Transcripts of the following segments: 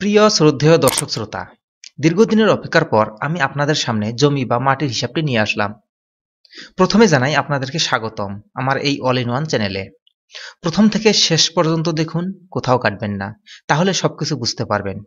প্রিয় শ্রদ্ধেয় দর্শক শ্রোতা, দীর্ঘদিনের অপেক্ষার পর আমি আপনাদের সামনে জমি বা মাটির হিসাবটি নিয়ে আসলাম। প্রথমে জানাই আপনাদেরকে স্বাগতম আমার এই অল ইন ওয়ান চ্যানেলে প্রথম থেকে শেষ পর্যন্ত দেখুন, কোথাও কাটবেন না, তাহলে সবকিছু বুঝতে পারবেন।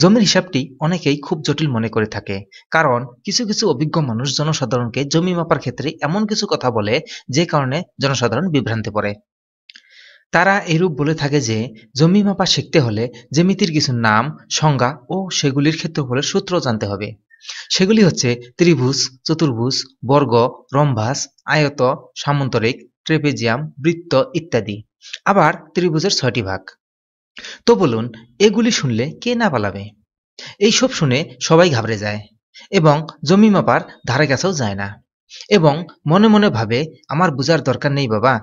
জমির হিসাবটি অনেকেই খুব জটিল মনে করে থাকে, কারণ কিছু কিছু অভিজ্ঞ মানুষ জনসাধারণকে জমি মাপার ক্ষেত্রে এমন কিছু কথা বলে, যে কারণে জনসাধারণ বিভ্রান্তি পড়ে। তারা এরূপ বলে থাকে যে, জমি মাপা শিখতে হলে জ্যামিতির কিছু নাম, সংজ্ঞা ও সেগুলির ক্ষেত্রফলের সূত্র জানতে হবে। সেগুলি হচ্ছে ত্রিভুজ, চতুর্ভুজ, বর্গ, রম্ভাস, আয়ত সামন্তরিক ট্রেপেজিয়াম, বৃত্ত ইত্যাদি। আবার ত্রিভুজের ছয়টি ভাগ। তো বলুন, এগুলি শুনলে কে না পালাবে? এইসব শুনে সবাই ঘাবড়ে যায় এবং জমি মাপার ধারে কাছেও যায় না। এবং মনে মনে ভাবে, আমার বুঝার দরকার নেই বাবা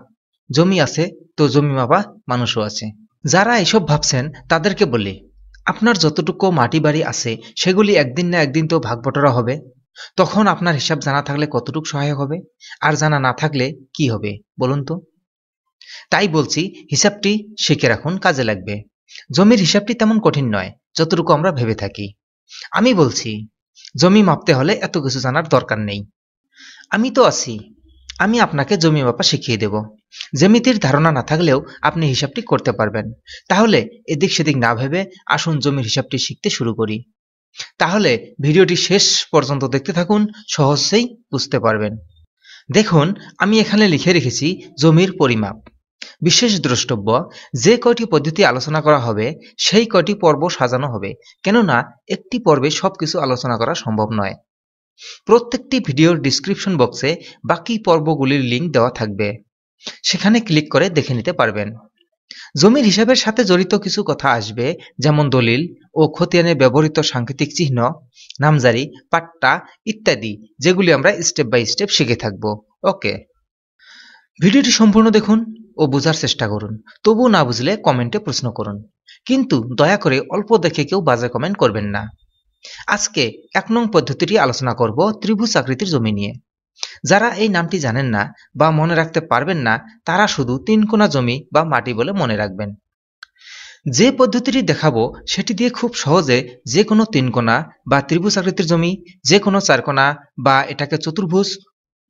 জমি আছে, তো জমি মাপা মানুষও আছে। যারা এসব ভাবছেন, তাদেরকে বলি, আপনার যতটুকু মাটি বাড়ি আছে, সেগুলি একদিন না একদিন তো ভাগ বটরা হবে। তখন আপনার হিসাব জানা থাকলে কতটুক সহায়ক হবে? আর জানা না থাকলে কি হবে, বলুন তো? তাই বলছি, হিসাবটি শিখে রাখুন, কাজে লাগবে। জমির হিসাবটি তেমন কঠিন নয়, যতটুকু আমরা ভেবে থাকি। আমি বলছি, জমি মাপতে হলে এত কিছু জানার দরকার নেই। আমি তো আছি আমি আপনাকে জমি মাপা শিখিয়ে দেব। জ্যামিতির ধারণা না থাকলেও আপনি হিসাবটি করতে পারবেন। তাহলে এদিক সেদিক না ভেবে আসুন জমির হিসাবটি শিখতে শুরু করি। তাহলে ভিডিওটি শেষ পর্যন্ত দেখতে থাকুন, সহজেই বুঝতে পারবেন। দেখুন, আমি এখানে লিখে রেখেছি জমির পরিমাপ। বিশেষ দ্রষ্টব্য, যে কয়টি পদ্ধতি আলোচনা করা হবে, সেই কয়টি পর্ব সাজানো হবে। কেননা, একটি পর্বে সবকিছু আলোচনা করা সম্ভব নয়। প্রত্যেকটি ভিডিওর ডিসক্রিপশন বক্সে বাকি পর্বগুলির লিঙ্ক দেওয়া থাকবে। সেখানে ক্লিক করে দেখে নিতে পারবেন। জমির হিসাবের সাথে জড়িত কিছু কথা আসবে, যেমন দলিল ও খতিয়ানে ব্যবহৃত সাংকেতিক চিহ্ন, নামজারি, পাট্টা ইত্যাদি, যেগুলি আমরা স্টেপ বাই স্টেপ শিখে থাকব। ওকে ভিডিওটি সম্পূর্ণ দেখুন ও বোঝার চেষ্টা করুন। তবু না বুঝলে কমেন্টে প্রশ্ন করুন। কিন্তু দয়া করে অল্প দেখে কেউ বাজে কমেন্ট করবেন না। আজকে এক নং পদ্ধতিটি আলোচনা করব ত্রিভুজ আকৃতির জমি নিয়ে। যারা এই নামটি জানেন না বা মনে রাখতে পারবেন না, তারা শুধু তিন কোনা জমি বা মাটি বলে মনে রাখবেন। যে পদ্ধতিটি দেখাবো, সেটি দিয়ে খুব সহজে যে কোনো তিন কোনা বা ত্রিভুজ আকৃতির জমি, যে কোনো চার কোনা বা এটাকে চতুর্ভুজ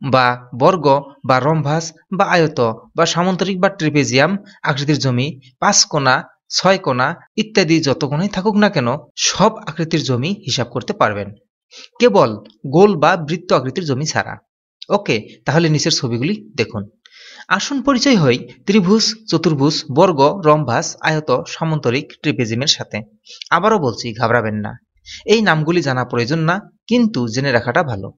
বা বর্গ বা রম্ভাস বা আয়ত বা সামন্তরিক বা ট্রিপেজিয়াম আকৃতির জমি, পাঁচ কোনা ছয় কোনা ইত্যাদি যত কোনাই থাকুক না কেন, সব আকৃতির জমি হিসাব করতে পারবেন। কেবল গোল বা বৃত্ত আকৃতির জমি ছাড়া। ওকে, তাহলে নিচের ছবিগুলি দেখুন। আসন পরিচয় হয় ত্রিভুজ, চতুর্ভুজ, বর্গ, রম্ভাস, আয়ত, সামন্তরিক, ট্রিপেজিমের সাথে। আবারও বলছি, ঘাবড়াবেন না। এই নামগুলি জানা প্রয়োজন না, কিন্তু জেনে রাখাটা ভালো।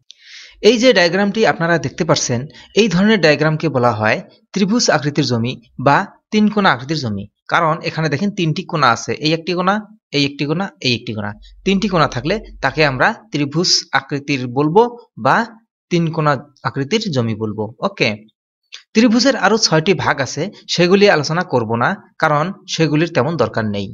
এই যে ডায়াগ্রামটি আপনারা দেখতে পাচ্ছেন এই ধরনের ডায়াগ্রামকে বলা হয় ত্রিভুজ আকৃতির জমি বা তিন কোনা আকৃতির জমি। কারণ এখানে দেখেন তিনটি কোনা আছে, এই একটি কোনা এই একটি কোনা এই একটি কোনা তিনটি কোনা থাকলে তাকে আমরা ত্রিভুজ আকৃতির বলব বা তিন কোনা আকৃতির জমি বলব। ওকে? ত্রিভুজের আরও ছয়টি ভাগ আছে, সেগুলি আলোচনা করব না, কারণ সেগুলির তেমন দরকার নেই।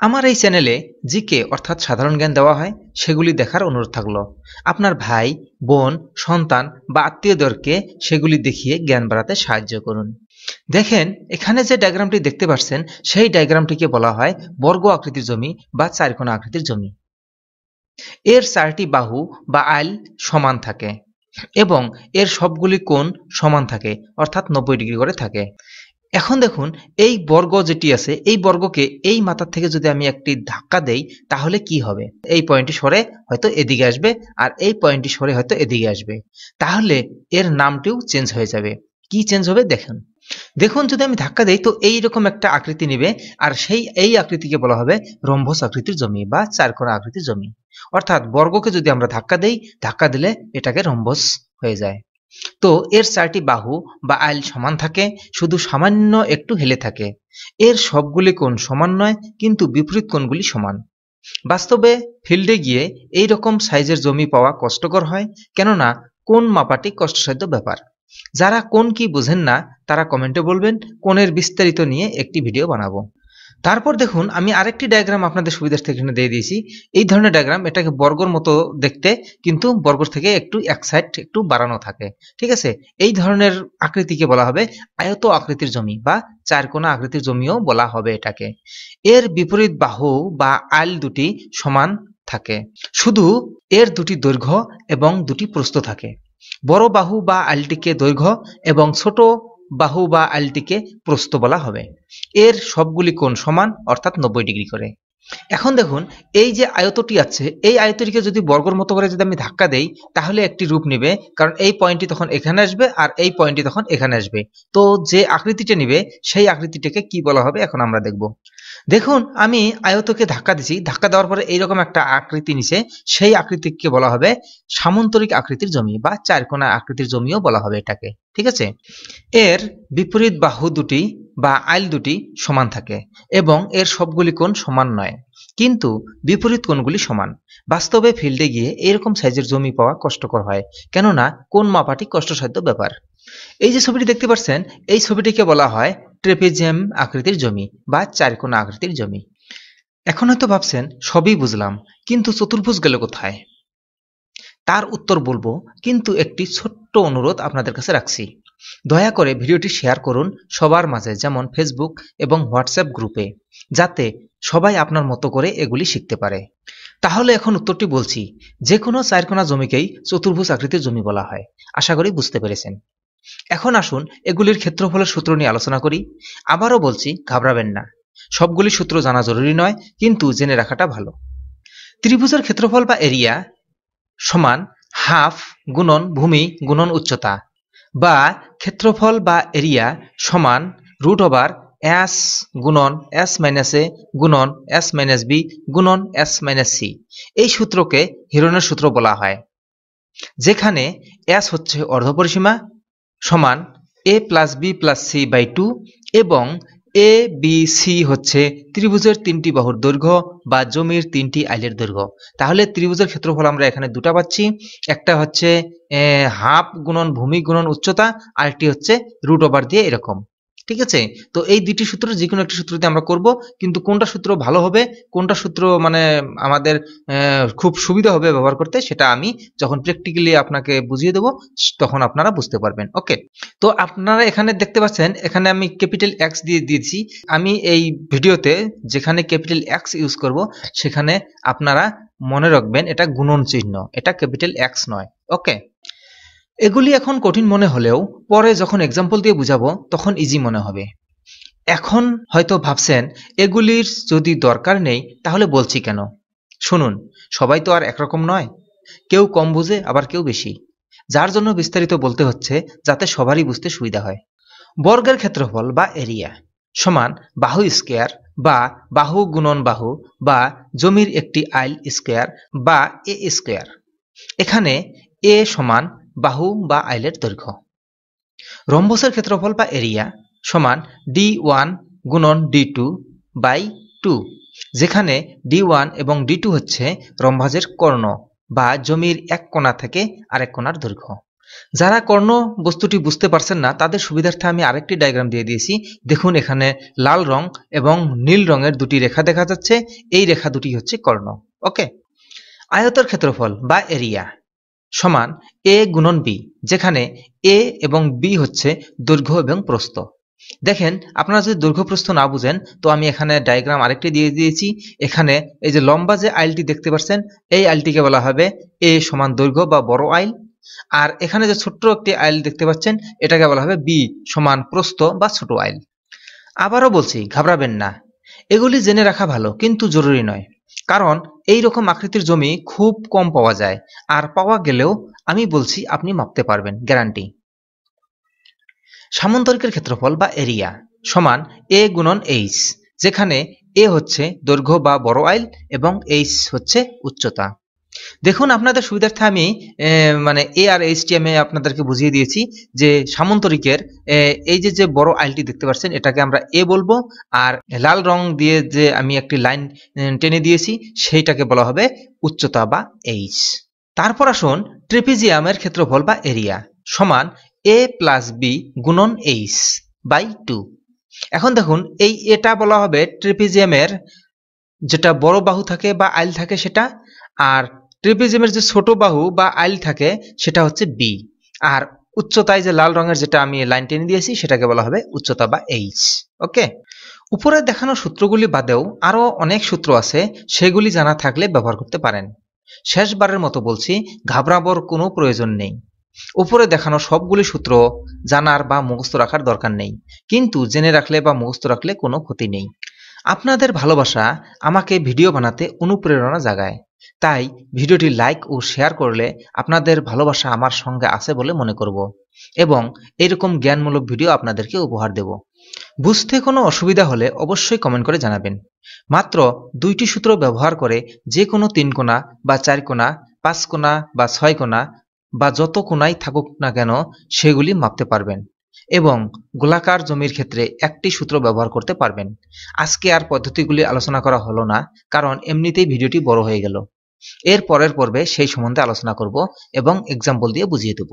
আমার এই চ্যানেলে জিকে অর্থাৎ সাধারণ জ্ঞান দেওয়া হয়, সেগুলি দেখার অনুরোধ থাকল। আপনার ভাই, বোন, সন্তান বা আত্মীয়দেরকে সেগুলি দেখিয়ে জ্ঞান বাড়াতে সাহায্য করুন। দেখেন, এখানে যে ডায়াগ্রামটি দেখতে পাচ্ছেন সেই ডায়াগ্রামটিকে বলা হয় বর্গ আকৃতির জমি বা চারকোনা আকৃতির জমি। এর চারটি বাহু বা আইল সমান থাকে এবং এর সবগুলি কোণ সমান থাকে, অর্থাৎ নব্বই ডিগ্রি করে থাকে। এখন দেখুন, এই বর্গ যেটি আছে, এই বর্গকে এই মাথার থেকে যদি আমি একটি ধাক্কা দেই, তাহলে কি হবে? এই পয়েন্টটি সরে হয়তো এদিকে আসবে আর এই পয়েন্টটি সরে হয়তো এদিকে আসবে। তাহলে এর নামটিও চেঞ্জ হয়ে যাবে। কি চেঞ্জ হবে? দেখুন। দেখুন, যদি আমি ধাক্কা দেই, তো এইরকম একটা আকৃতি নেবে, আর সেই, এই আকৃতিকে বলা হবে রম্ভস আকৃতির জমি বা চার চারকোনা আকৃতির জমি। অর্থাৎ বর্গকে যদি আমরা ধাক্কা দেই, ধাক্কা দিলে এটাকে রম্বস হয়ে যায়। তো এর চারটি বাহু বা আইল সমান থাকে, শুধু সামান্য একটু হেলে থাকে। এর সবগুলি কোণ সমান নয়, কিন্তু বিপরীত কোণগুলি সমান। বাস্তবে ফিল্ডে গিয়ে এই রকম সাইজের জমি পাওয়া কষ্টকর হয়, কেননা কোন মাপাটি কষ্টসাধ্য ব্যাপার। যারা কোন কি বুঝেন না, তারা কমেন্টে বলবেন, কোণের বিস্তারিত নিয়ে একটি ভিডিও বানাবো। তারপর দেখুন, আমি আরেকটি ডায়াগ্রাম আপনাদের সুবিধার্থে এখানে দিয়ে দিয়েছি। এই ধরনের ডায়াগ্রাম এটাকে বর্গর মতো দেখতে, কিন্তু বর্গর থেকে একটু এক সাইড একটু বাড়ানো থাকে। ঠিক আছে? এই ধরনের আকৃতিকে বলা হবে আয়ত আকৃতির জমি বা চার চারকোনা আকৃতির জমিও বলা হবে এটাকে। এর বিপরীত বাহু বা আইল দুটি সমান থাকে। শুধু এর দুটি দৈর্ঘ্য এবং দুটি প্রস্থ থাকে। বড় বাহু বা আইলটিকে দৈর্ঘ্য এবং ছোট বাহু বা আইলটিকে প্রস্থ বলা হবে। এর সবগুলি কোণ সমান, অর্থাৎ নব্বই ডিগ্রি করে। এখন দেখুন, এই যে আয়তটি আছে, এই আয়তটিকে যদি বর্গর মতো করে যদি আমি ধাক্কা দেই, তাহলে একটি রূপ নিবে, কারণ এই পয়েন্টটি তখন এখানে আসবে আর এই পয়েন্টটি তখন এখানে আসবে। তো যে আকৃতিটা নিবে, সেই আকৃতিটাকে কি বলা হবে, এখন আমরা দেখব। দেখুন, আমি আয়তকে ধাক্কা দিছি। ধাক্কা দেওয়ার পরে এইরকম একটা আকৃতি নিছে সেই আকৃতিকে বলা হবে সামন্তরিক আকৃতির জমি বা চার চারকোনা আকৃতির জমিও বলা হবে এটাকে, ঠিক আছে? এর বিপরীত বাহু দুটি বা আইল দুটি সমান থাকে এবং এর সবগুলি কোণ সমান নয়। কিন্তু বিপরীত কোণগুলি সমান। বাস্তবে ফিল্ডে গিয়ে এরকম সাইজের জমি পাওয়া কষ্টকর হয়, কেননা কোন মাপাটি কষ্টসাধ্য ব্যাপার। এই যে ছবিটি দেখতে পাচ্ছেন, এই ছবিটিকে বলা হয় ট্রেপেজিয়াম আকৃতির জমি বা চারকোনা আকৃতির জমি। এখন হয়তো ভাবছেন, সবই বুঝলাম, কিন্তু চতুর্ভুজ গেল কোথায়? তার উত্তর বলব, কিন্তু একটি ছোট্ট অনুরোধ আপনাদের কাছে রাখছি। দয়া করে ভিডিওটি শেয়ার করুন সবার মাঝে, যেমন ফেসবুক এবং হোয়াটসঅ্যাপ গ্রুপে, যাতে সবাই আপনার মতো করে এগুলি শিখতে পারে। তাহলে এখন উত্তরটি বলছি, যে কোনো চারকোনা জমিকেই চতুর্ভুজ আকৃতির জমি বলা হয়। আশা করি বুঝতে পেরেছেন। এখন আসুন এগুলির ক্ষেত্রফলের সূত্র নিয়ে আলোচনা করি। আবারও বলছি, ঘাবড়াবেন না। সবগুলি সূত্র জানা জরুরি নয়, কিন্তু জেনে রাখাটা ভালো। ত্রিভুজের ক্ষেত্রফল বা এরিয়া সমান হাফ গুণন ভূমি গুণন উচ্চতা বা ক্ষেত্রফল বা এরিয়া সমান রুট ওভার এস গুণন এস মাইনাস এ গুণন এস মাইনাস বি গুণন এস মাইনাস সি। এই সূত্রকে হিরণের সূত্র বলা হয়। যেখানে এস হচ্ছে অর্ধপরিসীমা সমান A plus B plus C by two এবং এ বি সি হচ্ছে ত্রিভুজের তিনটি বাহুর দৈর্ঘ্য বা জমির তিনটি আইলের দৈর্ঘ্য। তাহলে ত্রিভুজের ক্ষেত্রফল আমরা এখানে দুটা পাচ্ছি। একটা হচ্ছে হাফ গুণন ভূমি গুণন উচ্চতা, আরেকটি হচ্ছে রুট ওভার দিয়ে এরকম। ঠিক আছে? তো এই দুটি সূত্র যে কোনো একটি সূত্র দিয়ে আমরা করব, কিন্তু কোনটা সূত্র ভালো হবে, কোনটা সূত্র মানে আমাদের খুব সুবিধা হবে ব্যবহার করতে, সেটা আমি যখন প্র্যাকটিক্যালি আপনাকে বুঝিয়ে দেব, তখন আপনারা বুঝতে পারবেন। ওকে তো আপনারা এখানে দেখতে পাচ্ছেন, এখানে আমি ক্যাপিটাল এক্স দিয়ে দিয়েছি। আমি এই ভিডিওতে যেখানে ক্যাপিটাল এক্স ইউজ করব, সেখানে আপনারা মনে রাখবেন, এটা গুণন চিহ্ন, এটা ক্যাপিটাল এক্স নয়। ওকে এগুলি এখন কঠিন মনে হলেও পরে যখন এক্সাম্পল দিয়ে বুঝাবো, তখন ইজি মনে হবে। এখন হয়তো ভাবছেন, এগুলির যদি দরকার নেই, তাহলে বলছি কেন? শুনুন, সবাই তো আর একরকম নয়। কেউ কম বুঝে, আবার কেউ বেশি। যার জন্য বিস্তারিত বলতে হচ্ছে, যাতে সবারই বুঝতে সুবিধা হয়। বর্গের ক্ষেত্রফল বা এরিয়া সমান বাহু স্কোয়ার বা বাহু গুণন বাহু বা জমির একটি আইল স্কোয়ার বা এ স্কোয়ার। এখানে এ সমান বাহু বা আইলের দৈর্ঘ্য। রম্বসের ক্ষেত্রফল বা এরিয়া সমান ডি ওয়ান গুণন ডি টু বাই টু, যেখানে ডি ওয়ান এবং ডি টু হচ্ছে রম্ভাজের কর্ণ বা জমির এক কোণা থেকে আরেক কোণার দৈর্ঘ্য। যারা কর্ণ বস্তুটি বুঝতে পারছেন না, তাদের সুবিধার্থে আমি আরেকটি ডায়াগ্রাম দিয়ে দিয়েছি। দেখুন এখানে লাল রং এবং নীল রঙের দুটি রেখা দেখা যাচ্ছে। এই রেখা দুটি হচ্ছে কর্ণ। ওকে? আয়তর ক্ষেত্রফল বা এরিয়া। সমান এ গুণন বি যেখানে এ এবং বি হচ্ছে দৈর্ঘ্য এবং প্রস্থ। দেখেন, আপনারা যদি দৈর্ঘ্য প্রস্থ না বুঝেন, তো আমি এখানে ডায়াগ্রাম আরেকটি দিয়ে দিয়েছি। এখানে এই যে লম্বা যে আইলটি দেখতে পাচ্ছেন, এই আইলটিকে বলা হবে এ সমান দৈর্ঘ্য বা বড় আইল। আর এখানে যে ছোট্ট একটি আইল দেখতে পাচ্ছেন, এটাকে বলা হবে বি সমান প্রস্থ বা ছোট আইল। আবারও বলছি, ঘাবড়াবেন না। এগুলি জেনে রাখা ভালো, কিন্তু জরুরি নয়। কারণ এই রকম আকৃতির জমি খুব কম পাওয়া যায়। আর পাওয়া গেলেও আমি বলছি আপনি মাপতে পারবেন গ্যারান্টি সামন্তরিকের ক্ষেত্রফল বা এরিয়া সমান এ গুণন এইচ যেখানে এ হচ্ছে দৈর্ঘ্য বা বড় আইল এবং এইচ হচ্ছে উচ্চতা। দেখুন, আপনাদের সুবিধার্থে আমি মানে এ আর এইচ টি আপনাদেরকে বুঝিয়ে দিয়েছি যে সামন্তরিকের এই যে যে বড় আইলটি দেখতে পাচ্ছেন, এটাকে আমরা এ বলব, আর লাল রং দিয়ে যে আমি একটি লাইন টেনে দিয়েছি, সেইটাকে বলা হবে উচ্চতা বা এইচ তারপর আসুন, ট্রেপিজিয়ামের ক্ষেত্রফল বা এরিয়া, সমান এ প্লাস বি গুণন এইচ বাই টু এখন দেখুন, এই এটা বলা হবে ট্রেপিজিয়ামের, যেটা বড় বাহু থাকে বা আইল থাকে সেটা, আর ট্রেপিজিয়ামের যে ছোট বাহু বা আইল থাকে, সেটা হচ্ছে বি আর উচ্চতায় যে লাল রঙের যেটা আমি লাইন টেনে দিয়েছি, সেটাকে বলা হবে উচ্চতা বা এইচ ওকে? উপরে দেখানো সূত্রগুলি বাদেও আরও অনেক সূত্র আছে, সেগুলি জানা থাকলে ব্যবহার করতে পারেন। শেষবারের মতো বলছি, ঘাবড়াবর কোনো প্রয়োজন নেই। উপরে দেখানো সবগুলি সূত্র জানার বা মুখস্থ রাখার দরকার নেই। কিন্তু জেনে রাখলে বা মুখস্থ রাখলে কোনো ক্ষতি নেই। আপনাদের ভালোবাসা আমাকে ভিডিও বানাতে অনুপ্রেরণা জাগায়। তাই ভিডিওটি লাইক ও শেয়ার করলে আপনাদের ভালোবাসা আমার সঙ্গে আছে বলে মনে করব এবং এরকম জ্ঞানমূলক ভিডিও আপনাদেরকে উপহার দেব। বুঝতে কোনো অসুবিধা হলে অবশ্যই কমেন্ট করে জানাবেন। মাত্র দুইটি সূত্র ব্যবহার করে যে কোনো তিন কোণা বা চার কোণা, পাঁচ কোণা বা ছয় কোণা বা যত কোণাই থাকুক না কেন সেগুলি মাপতে পারবেন। এবং গোলাকার জমির ক্ষেত্রে একটি সূত্র ব্যবহার করতে পারবেন। আজকে আর পদ্ধতিগুলি আলোচনা করা হলো না, কারণ এমনিতেই ভিডিওটি বড় হয়ে গেল। এর পরের পর্বে সেই সম্বন্ধে আলোচনা করব এবং এক্সাম্পল দিয়ে বুঝিয়ে দেব।